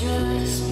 trust